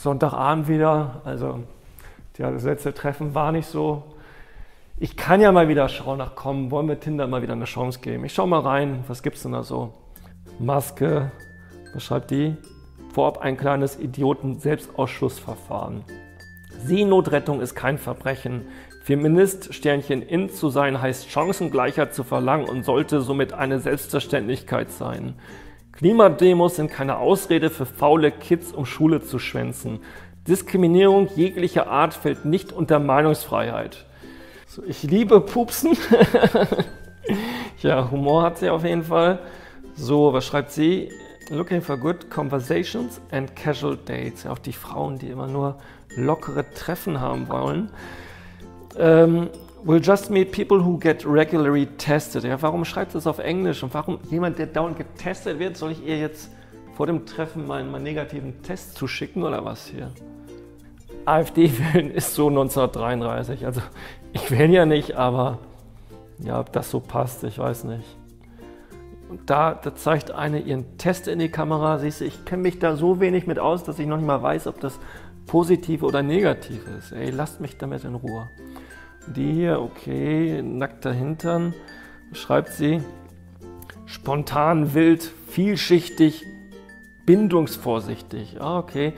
Sonntagabend wieder, also ja, das letzte Treffen war nicht so. Ich kann ja mal wieder schauen, nach kommen, wollen wir Tinder mal wieder eine Chance geben. Ich schau mal rein, was gibt's denn da so? Maske, was schreibt die? Vorab ein kleines Idioten-Selbstausschlussverfahren. Seenotrettung ist kein Verbrechen. Feminist Sternchen in zu sein heißt Chancengleichheit zu verlangen und sollte somit eine Selbstverständlichkeit sein. Klimademos sind keine Ausrede für faule Kids, um Schule zu schwänzen. Diskriminierung jeglicher Art fällt nicht unter Meinungsfreiheit. So, ich liebe Pupsen. ja, Humor hat sie auf jeden Fall. So, was schreibt sie? Looking for good conversations and casual dates. Auch die Frauen, die immer nur lockere Treffen haben wollen. Ähm, will just meet people who get regularly tested. Ja, warum schreibt es auf Englisch? Und warum jemand, der dauernd getestet wird, soll ich ihr jetzt vor dem Treffen meinen, meinen negativen Test zuschicken oder was hier? AfD wählen ist so 1933. Also ich wähle ja nicht, aber ja, ob das so passt, ich weiß nicht. Und da, da zeigt eine ihren Test in die Kamera. Siehst du, ich kenne mich da so wenig mit aus, dass ich noch nicht mal weiß, ob das positiv oder negativ ist. Ey, lasst mich damit in Ruhe. Die hier, okay, nackter Hintern, schreibt sie. Spontan, wild, vielschichtig, bindungsvorsichtig. Ah, okay.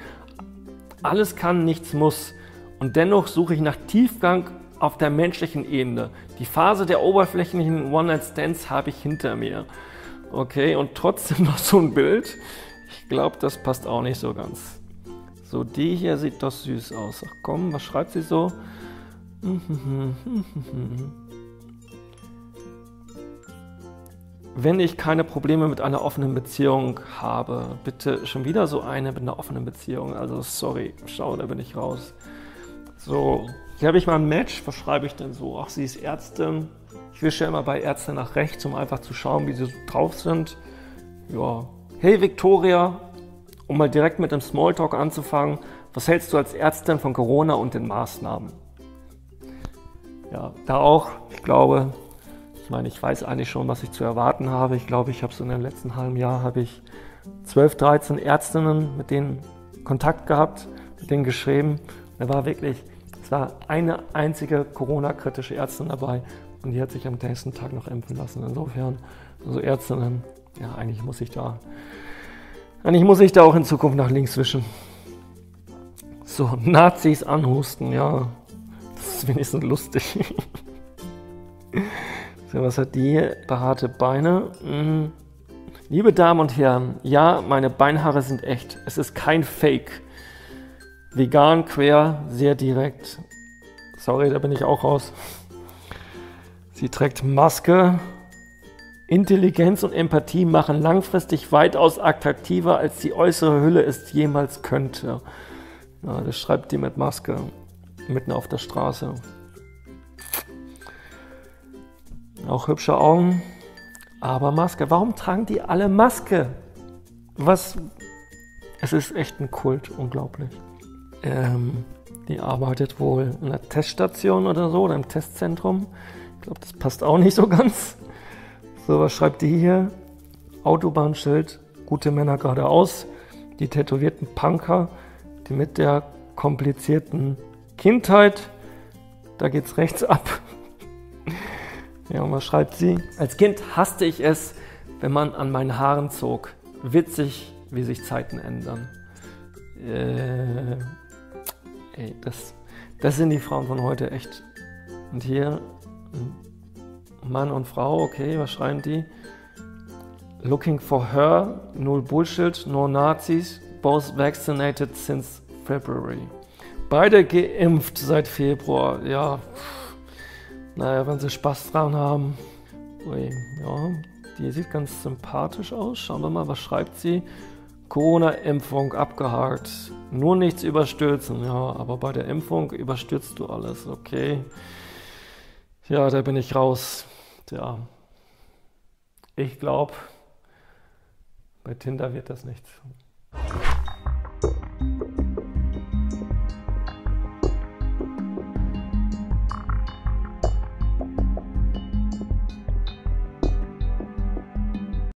Alles kann, nichts muss. Und dennoch suche ich nach Tiefgang auf der menschlichen Ebene. Die Phase der oberflächlichen One-Night-Stands habe ich hinter mir. Okay, und trotzdem noch so ein Bild. Ich glaube, das passt auch nicht so ganz. So, die hier sieht doch süß aus. Ach komm, was schreibt sie so? Wenn ich keine Probleme mit einer offenen Beziehung habe, bitte schon wieder so eine mit einer offenen Beziehung. Also sorry, schau, da bin ich raus. So, hier habe ich mal ein Match. Was schreibe ich denn so? Ach, sie ist Ärztin. Ich wische immer bei Ärzten nach rechts, um einfach zu schauen, wie sie so drauf sind. Ja. Hey Victoria, um mal direkt mit dem Smalltalk anzufangen. Was hältst du als Ärztin von Corona und den Maßnahmen? Ja, da auch, ich glaube, ich meine, ich weiß eigentlich schon, was ich zu erwarten habe. Ich glaube, ich habe so in dem letzten halben Jahr habe ich 12, 13 Ärztinnen mit denen Kontakt gehabt, mit denen geschrieben. Da war wirklich, es war eine einzige Corona-kritische Ärztin dabei und die hat sich am nächsten Tag noch impfen lassen. Insofern, also Ärztinnen, ja, eigentlich muss ich da, eigentlich muss ich da auch in Zukunft nach links wischen. So, Nazis anhusten, ja, ist wenigstens lustig. so, was hat die? Behaarte Beine. Mhm. Liebe Damen und Herren, ja, meine Beinhaare sind echt. Es ist kein Fake. Vegan, quer, sehr direkt. Sorry, da bin ich auch raus. Sie trägt Maske. Intelligenz und Empathie machen langfristig weitaus attraktiver, als die äußere Hülle es jemals könnte. Ja, das schreibt die mit Maske mitten auf der Straße. Auch hübsche Augen, aber Maske. Warum tragen die alle Maske? Was? Es ist echt ein Kult, unglaublich. Ähm, die arbeitet wohl in einer Teststation oder so oder im Testzentrum. Ich glaube, das passt auch nicht so ganz. So, was schreibt die hier? Autobahnschild, gute Männer geradeaus, die tätowierten Punker, die mit der komplizierten Kindheit, da geht's rechts ab. Ja, und was schreibt sie? Als Kind hasste ich es, wenn man an meinen Haaren zog. Witzig, wie sich Zeiten ändern. Äh, ey, das, das sind die Frauen von heute echt. Und hier Mann und Frau, okay, was schreiben die? Looking for her, null Bullshit, no Nazis, both vaccinated since February. Beide geimpft seit Februar. Ja, naja, wenn sie Spaß dran haben. Ui, ja, die sieht ganz sympathisch aus. Schauen wir mal, was schreibt sie? Corona-Impfung abgehakt. Nur nichts überstürzen. Ja, aber bei der Impfung überstürzt du alles. Okay. Ja, da bin ich raus. Tja. Ich glaube, bei Tinder wird das nichts.